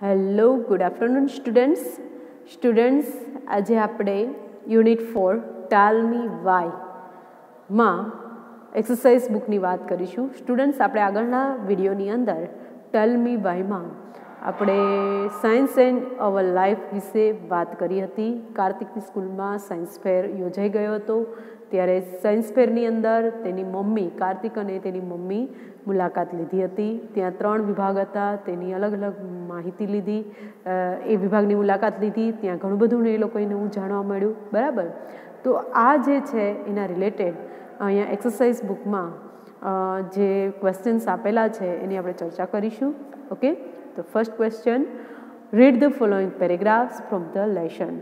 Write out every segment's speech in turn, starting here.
Hello good afternoon students students આજે આપણે unit four tell me વાયમાં એક્સરસાઇઝ બુકની વાત કરીશું. સ્ટુડન્ટ્સ આપણે આગળના વિડીયોની અંદર ટલમી વાયમાં આપણે સાયન્સ એન્ડ અવર લાઈફ વિશે વાત કરી હતી. કાર્તિકની સ્કૂલમાં સાયન્સ ફેર યોજાઈ ગયો હતો. ત્યારે સાયન્સ ફેરની અંદર તેની મમ્મી કાર્તિક અને તેની મમ્મી મુલાકાત લીધી હતી. ત્યાં ત્રણ વિભાગ હતા. તેની અલગ અલગ માહિતી લીધી. એ વિભાગની મુલાકાત લીધી. ત્યાં ઘણું બધું એ લોકોને નવું જાણવા મળ્યું. બરાબર? તો આ જે છે એના રિલેટેડ અહીંયા એક્સરસાઇઝ બુકમાં જે ક્વેશ્ચન્સ આપેલા છે એની આપણે ચર્ચા કરીશું. Okay? તો first question read the following paragraphs from the lesson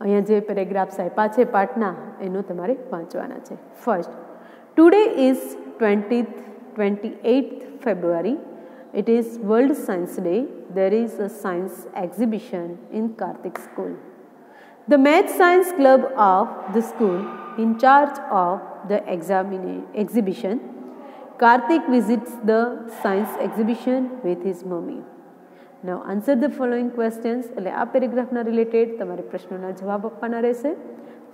અહીંયા જે પેરેગ્રાફ્સ આપ્યા છે પાઠના એનું તમારે વાંચવાના છે first today is twenty twenty eight February it is world science day there is a science exhibition in Karthik school The Math Science Club of the school, in charge of the examina- exhibition, Karthik visits the science exhibition with his mummy. Now answer the following questions. એટલે આ પેરેગ્રાફના related તમારે પ્રશ્નોના જવાબ આપવાના રહેશે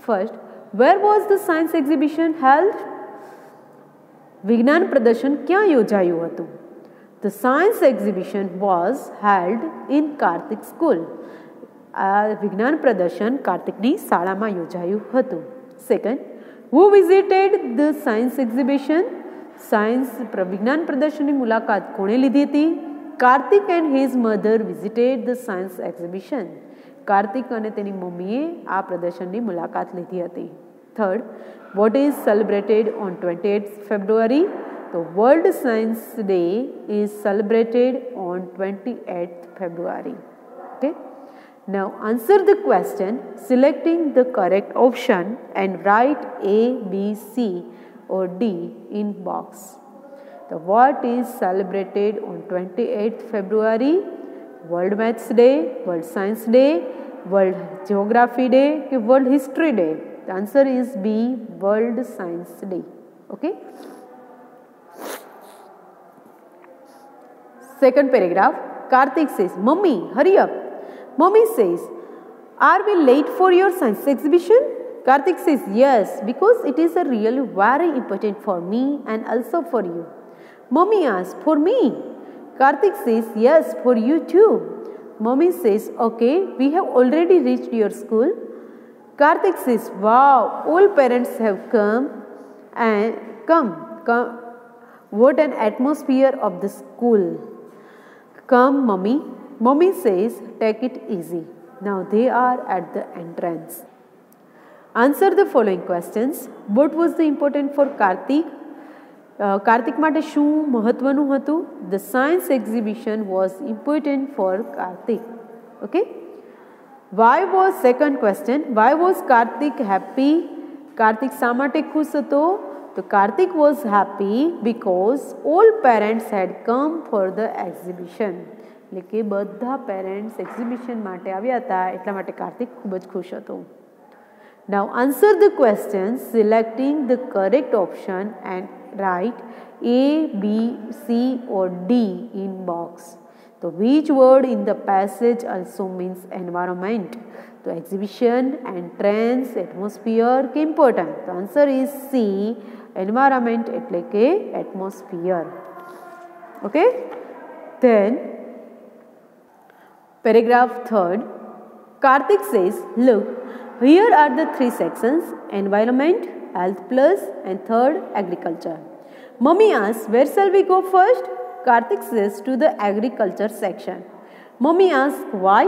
first where was the science exhibition held વિજ્ઞાન પ્રદર્શન ક્યાં યોજાયું હતું the science exhibition was held in Karthik school આ વિજ્ઞાન પ્રદર્શન કાર્તિકની શાળામાં યોજાયું હતું second who visited the science exhibition science વિજ્ઞાન પ્રદર્શનની મુલાકાત કોણે લીધી હતી Kartik and his mother visited the science exhibition Kartik અને તેની મમ્મીએ આ પ્રદર્શનની મુલાકાત લીધી હતી third what is celebrated on twenty eight February તો world science day is celebrated on twenty eight February okay Now answer the question selecting the correct option and write A, B, C or D in box. So what is celebrated on 28th February? World Maths Day, World Science Day, World Geography Day, World History Day. The answer is B, World Science Day. Okay. Second paragraph, Karthik says, Mummy, hurry up. Mummy says, Are we late for your science exhibition? Karthik says, Yes, because it is a really very important for me and also for you. Mommy asks, For me? Karthik says, Yes, for you too. Mommy says, Okay, we have already reached your school. Karthik says, Wow, all parents have come and come, come. What an atmosphere of the school. Come, mommy, Mommy says, Take it easy. Now they are at the entrance Answer the following questions. What was the important for Karthik? Uh, Kartik માટે શું મહત્વનું હતું the science exhibition was important for Kartik okay why was second question why was Kartik happy Kartik શા માટે ખુશ હતો તો Karthik was happy because all parents head come for the exhibition એટલે કે બધા પેરેન્ટ્સ એક્ઝિબિશન માટે આવ્યા હતા એટલા માટે કાર્તિક ખૂબ જ ખુશ હતો નાવ answer the question selecting the correct option and write A B C or D in box તો which word in the passage also means environment તો એક્ઝિબિશન એન્ટ્રન્સ એટમોસ્ફિયર કે ઇમ્પોર્ટન્ટ તો આન્સર ઇઝ સી એન્વાયરમેન્ટ એટલે કે atmosphere okay then Paragraph 3rd Karthik says, Look, here are the three sections environment, health plus, and third, agriculture. Mummy asks, Where shall we go first? Karthik says, To the agriculture section. Mummy asks, Why?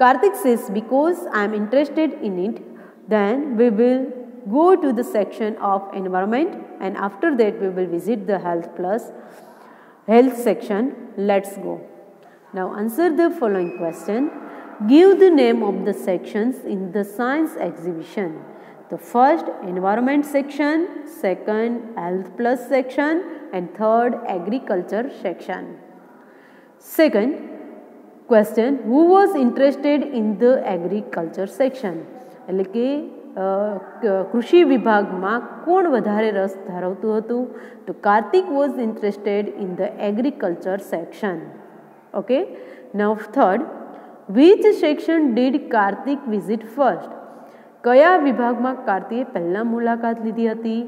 Karthik says, Because I am interested in it. Then we will go to the section of environment, and after that, we will visit the health plus health section. Let's go. Now answer the following question. Give the name of the sections in the science exhibition. The first environment section, second health plus section and third agriculture section. Second question who was interested in the agriculture section એટલે કે કૃષિ વિભાગમાં કોણ વધારે રસ ધરાવતું હતું તો Karthik was interested in the agriculture section okay Now third, which section did Karthik visit first? કયા વિભાગમાં કાર્તિકે પહેલાં મુલાકાત લીધી હતી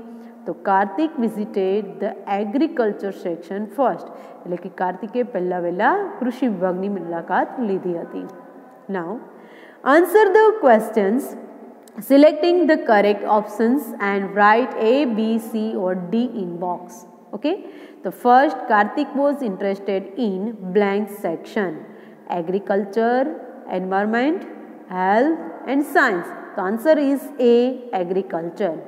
તો Kartik visited the agriculture section first એટલે કે કાર્તિકે પહેલાં વહેલા કૃષિ વિભાગની મુલાકાત લીધી હતી now answer the questions selecting the correct options and write A B C or D in box okay the first kartik was interested in blank section agriculture environment health and science. The answer is a agriculture.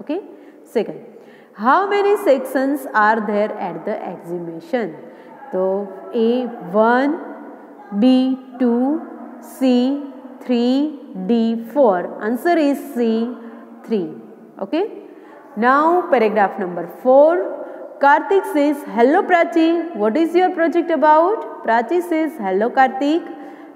Okay? Second how many sections are there at the exhibition? So a 1 b 2 c 3 d 4 answer is c 3 okay? Now paragraph number 4 Karthik says, Hello Prachi, what is your project about? Prachi says, Hello Karthik.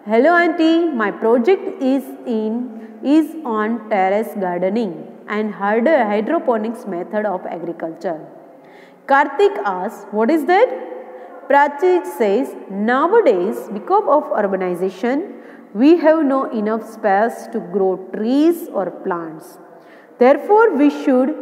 Hello auntie, my project is in is on terrace gardening and hydroponics method of agriculture. Karthik asks, What is that? Prachi says, Nowadays, because of urbanization, we have no enough space to grow trees or plants. Therefore, we should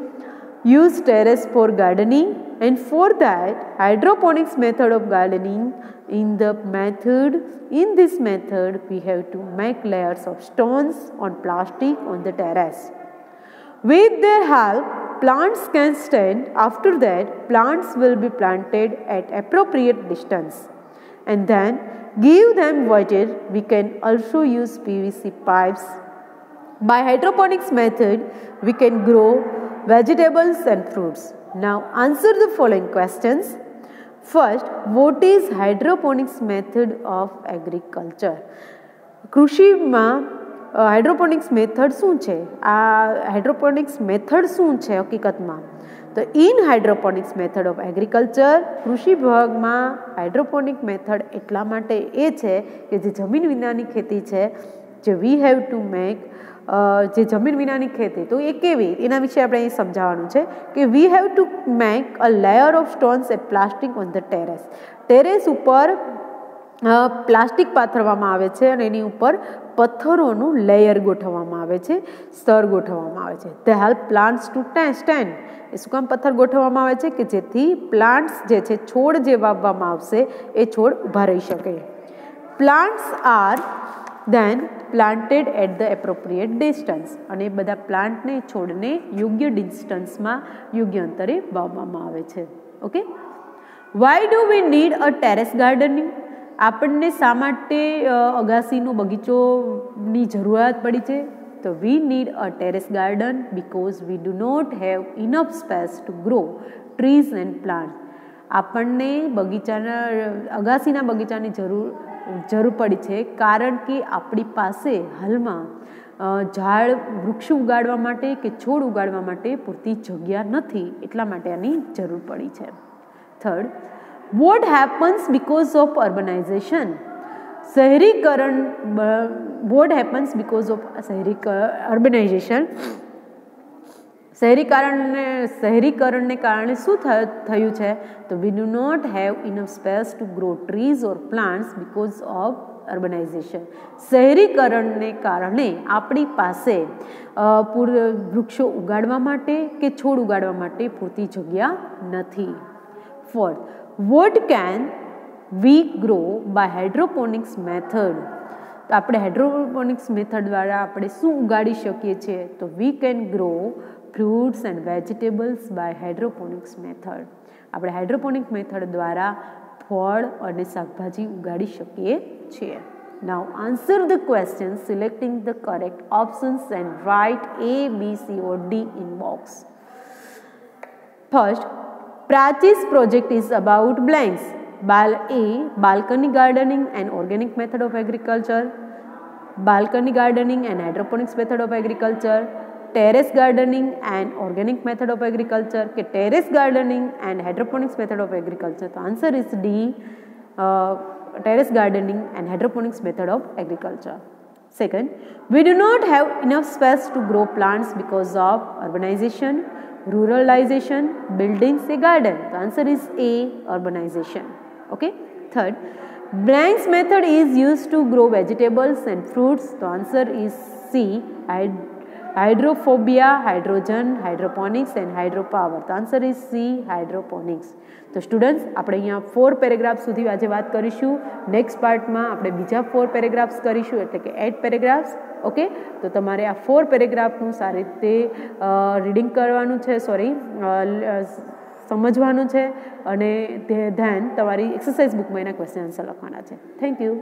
use terrace for gardening and for that hydroponics method of gardening in the method in this method we have to make layers of stones on plastic on the terrace. With their help plants can stand. After that plants will be planted at appropriate distance. And then give them water. We can also use pvc pipes. By hydroponics method we can grow vegetables and fruits now answer the following questions. First, what is hydroponics method of agriculture? કૃષિમાં hydroponics method શું છે આ hydroponics method શું છે હકીકતમાં તો in hydroponics method of agriculture કૃષિ વિભાગમાં હાઇડ્રોપોનિક મેથડ એટલા માટે એ છે કે જે જમીન વિનાની ખેતી છે જે વી હેવ ટુ મેક જે જમીન વિનાની ખેતી, તો એ કેવી? એના વિશે આપણે અહીં સમજાવવાનું છે કે we have to make a layer of stones at plastic on the terrace terrace ઉપર પ્લાસ્ટિક પાથરવામાં આવે છે અને એની ઉપર પથ્થરોનું લેયર ગોઠવવામાં આવે છે, સ્તર ગોઠવવામાં આવે છે. The help plants to stand એ શું કામ પથ્થર ગોઠવવામાં આવે છે? કે જેથી પ્લાન્ટ્સ જે છે, છોડ જે વાવવામાં આવશે, એ છોડ ઊભા રહી શકે. Plants are then planted at the appropriate distance અને બધા પ્લાન્ટને છોડને યોગ્ય ડિસ્ટન્સમાં યોગ્ય અંતરે વાવવામાં આવે છે. Okay why do we need a terrace gardening આપણને શા માટે અગાસીનો બગીચોની જરૂરિયાત પડી છે? તો we need a terrace garden because we do not have enough space to grow trees and plant આપણને બગીચાના, અગાસીના બગીચાની જરૂર જરૂર પડી છે કારણ કે આપણી પાસે હાલમાં ઝાડ વૃક્ષ ઉગાડવા માટે કે છોડ ઉગાડવા માટે પૂરતી જગ્યા નથી એટલા માટે આની જરૂર પડી છે third what happens because of urbanisation શહેરીકરણ વોટ હેપન્સ બિકોઝ ઓફ શહેરી અર્બનાઇઝેશન શહેરીકરણને શહેરીકરણને કારણે શું થયું છે? તો we do not have enough space to grow trees or plants because of urbanisation શહેરીકરણને કારણે આપણી પાસે પૂર, વૃક્ષો ઉગાડવા માટે કે છોડ ઉગાડવા માટે પૂરતી જગ્યા નથી. Fourth what can we grow by hydroponics method તો આપણે હાઇડ્રોપોનિક્સ મેથડ દ્વારા આપણે શું ઉગાડી શકીએ છીએ? તો we can grow Fruits and vegetables by hydroponics method. આપણે હાઇડ્રોપોનિક method દ્વારા ફળ અને શાકભાજી ઉગાડી શકીએ છીએ Now answer the question selecting the correct options and write A, B, C or D in box. First, Prachi's project is about blanks. Bal A, balcony gardening and organic method of agriculture. Balcony gardening and hydroponics method of agriculture terrace gardening and organic method of agriculture કે terrace gardening and hydroponics method of agriculture તો answer is D terrace gardening and hydroponics method of agriculture Second, we do not have enough space to grow plants because of urbanization, ruralization, buildings a garden. The answer is A, urbanization. Okay. Third, Blank's method is used to grow vegetables and fruits. The answer is C. Hydrophobia, hydrogen hydroponics and hydropower. તો answer is C hydroponics. તો students આપણે અહીંયા four paragraph સુધી આજે વાત કરીશું. Next પાર્ટમાં આપણે બીજા ફોર પેરેગ્રાફ્સ કરીશું એટલે કે એટ પેરેગ્રાફ્સ ઓકે તો તમારે આ ફોર પેરેગ્રાફનું સારી રીતે રીડિંગ કરવાનું છે સોરી સમજવાનું છે. અને તે ધ્યાન તમારી એક્સરસાઇઝ બુકમાં એના ક્વેશ્ચન આન્સર લખવાના છે. Thank you